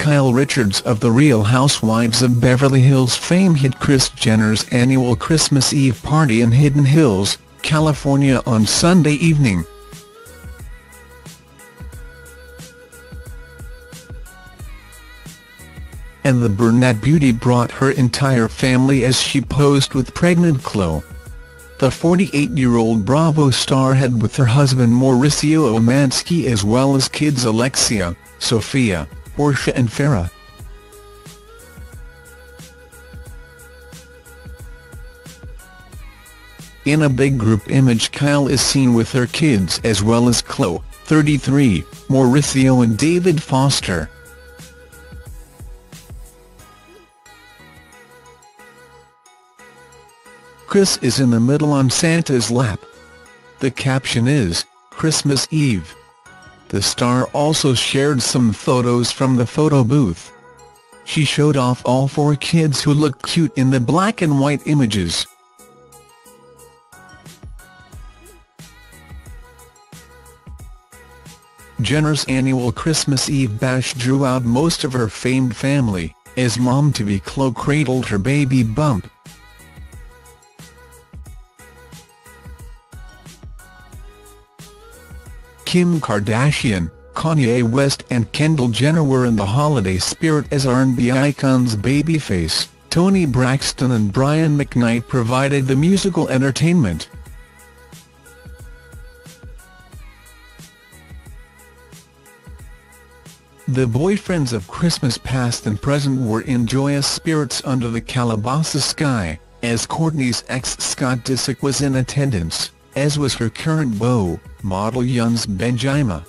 Kyle Richards of The Real Housewives of Beverly Hills fame hit Kris Jenner's annual Christmas Eve party in Hidden Hills, California on Sunday evening. And the brunette beauty brought her entire family as she posed with pregnant Khloe. The 48-year-old Bravo star had with her husband Mauricio Umansky as well as kids Alexia, Sophia, Portia and Farrah. In a big group image Kyle is seen with her kids as well as Khloe, 33, Mauricio and David Foster. Kris is in the middle on Santa's lap. The caption is, Christmas Eve. The star also shared some photos from the photo booth. She showed off all four kids who look cute in the black and white images. Jenner's annual Christmas Eve bash drew out most of her famed family, as mom-to-be Khloe cradled her baby bump. Kim Kardashian, Kanye West and Kendall Jenner were in the holiday spirit as R&B icons Babyface, Toni Braxton and Brian McKnight provided the musical entertainment. The boyfriends of Christmas past and present were in joyous spirits under the Calabasas sky, as Kourtney's ex Scott Disick was in attendance as was her current beau, model Younes Bendjima.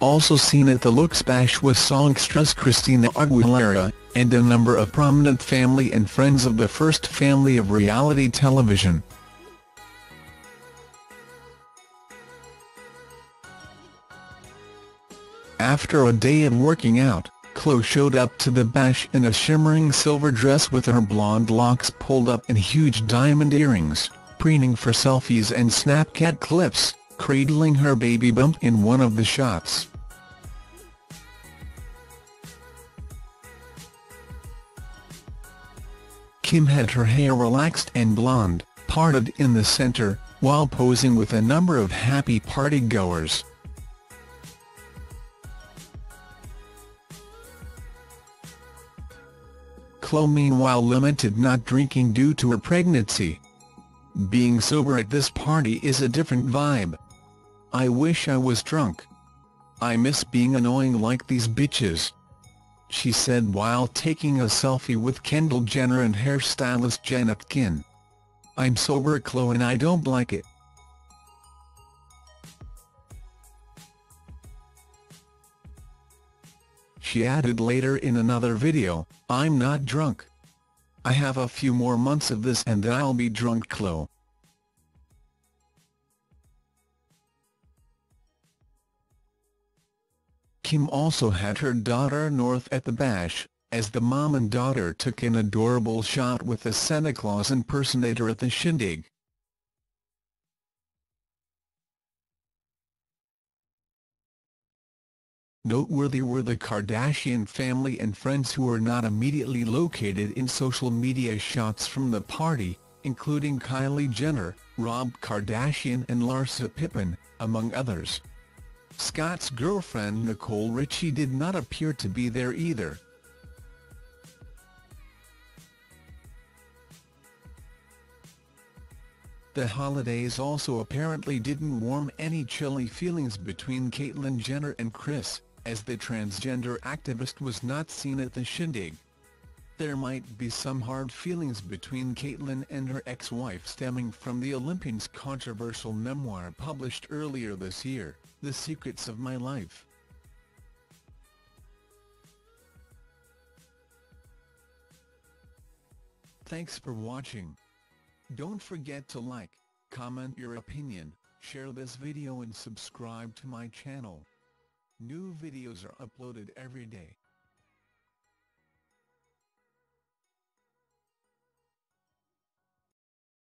Also seen at the Looks Bash was songstress Christina Aguilera, and a number of prominent family and friends of the first family of reality television. After a day of working out, Khloe showed up to the bash in a shimmering silver dress with her blonde locks pulled up and huge diamond earrings, preening for selfies and Snapchat clips, cradling her baby bump in one of the shots. Kim had her hair relaxed and blonde, parted in the center, while posing with a number of happy partygoers. Khloe meanwhile limited not drinking due to her pregnancy. Being sober at this party is a different vibe. I wish I was drunk. I miss being annoying like these bitches. She said while taking a selfie with Kendall Jenner and hairstylist Jen Atkin. I'm sober Khloe and I don't like it. She added later in another video, I'm not drunk. I have a few more months of this and then I'll be drunk Khloe. Kim also had her daughter North at the bash, as the mom and daughter took an adorable shot with a Santa Claus impersonator at the shindig. Noteworthy were the Kardashian family and friends who were not immediately located in social media shots from the party, including Kylie Jenner, Rob Kardashian and Larsa Pippen, among others. Scott's girlfriend Nicole Richie did not appear to be there either. The holidays also apparently didn't warm any chilly feelings between Caitlyn Jenner and Kris as the transgender activist was not seen at the shindig. There might be some hard feelings between Caitlyn and her ex-wife stemming from the Olympian's controversial memoir published earlier this year, The Secrets of My Life. Thanks for watching. Don't forget to like, comment your opinion, share this video and subscribe to my channel. New videos are uploaded every day.